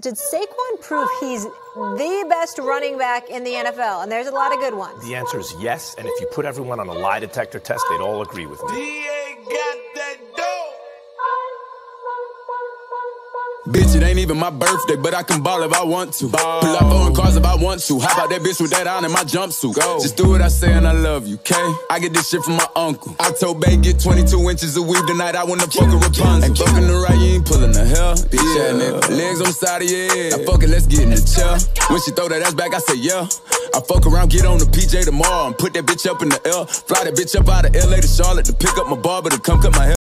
Did Saquon prove he's the best running back in the NFL? And there's a lot of good ones. The answer is yes. And if you put everyone on a lie detector test, they'd all agree with me. Bitch, it ain't even my birthday, but I can ball if I want to. Ball. Pull up on cars if I want to. How about that bitch with that on in my jumpsuit? Go. Just do what I say and I love you, okay? I get this shit from my uncle. I told Bay get 22 inches of weed tonight. I wanna fuck a Rapunzel. Legs on the side of your head. Now fuck it, let's get in the chair. When she throw that ass back, I say yeah. I fuck around, get on the PJ tomorrow and put that bitch up in the L. Fly that bitch up out of LA to Charlotte to pick up my barber to come cut my hair.